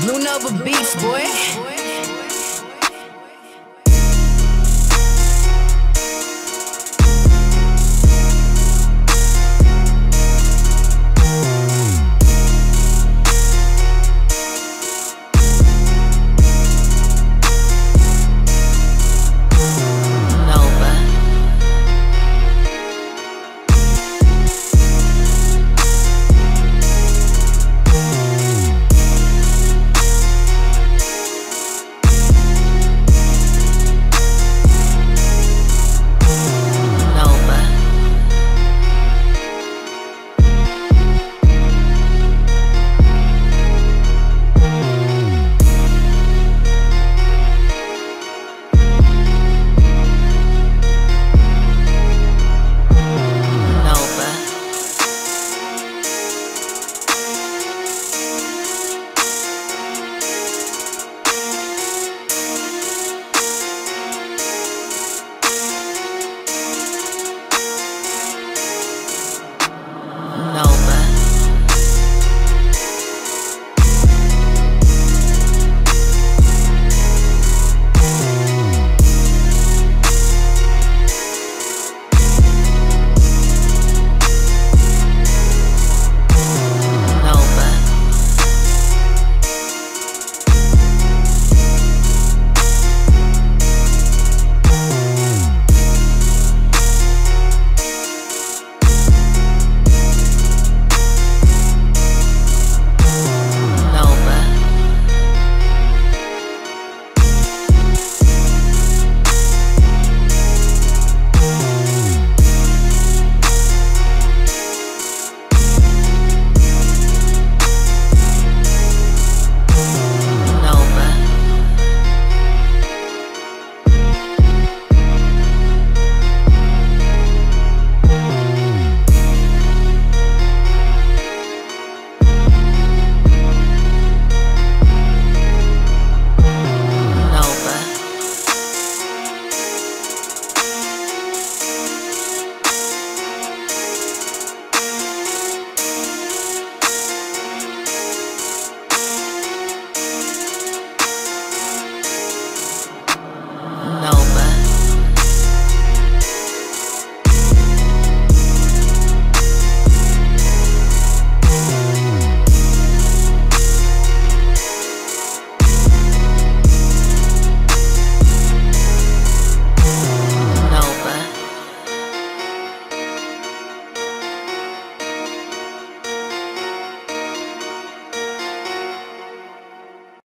Blue Nova Beats, boy.